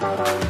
Bye.